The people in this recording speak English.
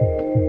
you